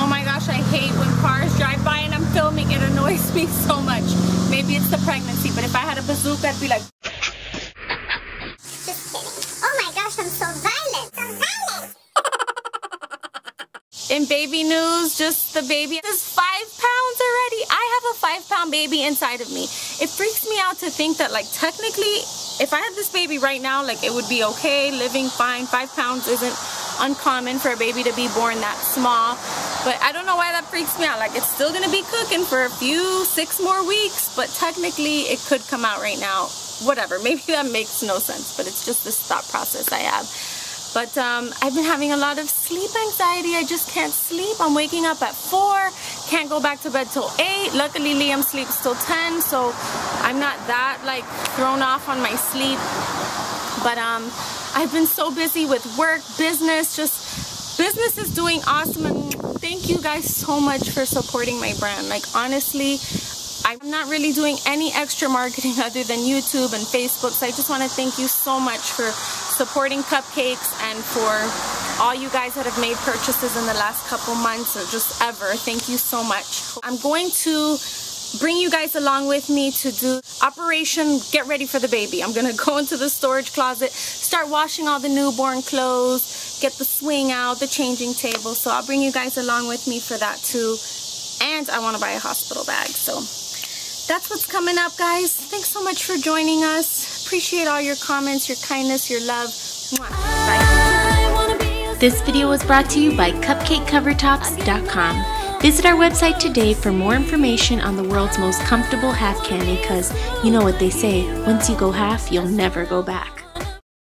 Oh my gosh, I hate when cars drive by and I'm filming. It annoys me so much. Maybe it's the pregnancy, but if I had a bazooka, I'd be like... Just kidding. Oh my gosh, I'm so violent. So violent. In baby news, just the baby is five pounds already. I have a five pound baby inside of me. It freaks me out to think that like technically, if I had this baby right now, like it would be okay, living fine. Five pounds isn't uncommon for a baby to be born that small. But I don't know why that freaks me out. Like it's still gonna be cooking for a few, six more weeks, but technically it could come out right now. Whatever, maybe that makes no sense, but it's just this thought process I have. But um, I've been having a lot of sleep anxiety. I just can't sleep. I'm waking up at 4, can't go back to bed till 8. Luckily, Liam sleeps till 10, so I'm not that like thrown off on my sleep. But um, I've been so busy with work, business, just business is doing awesome. And thank you guys so much for supporting my brand. Like honestly, I'm not really doing any extra marketing other than YouTube and Facebook. So I just want to thank you so much for supporting Cupcakes and for all you guys that have made purchases in the last couple months or just ever. Thank you so much. I'm going to bring you guys along with me to do Operation Get Ready for the Baby. I'm gonna go into the storage closet, start washing all the newborn clothes, get the swing out, the changing table. So I'll bring you guys along with me for that too. And I wanna buy a hospital bag, so that's what's coming up, guys. Thanks so much for joining us. Appreciate all your comments, your kindness, your love. This video was brought to you by CupcakeCovertops.com. Visit our website today for more information on the world's most comfortable half cami because you know what they say, once you go half, you'll never go back.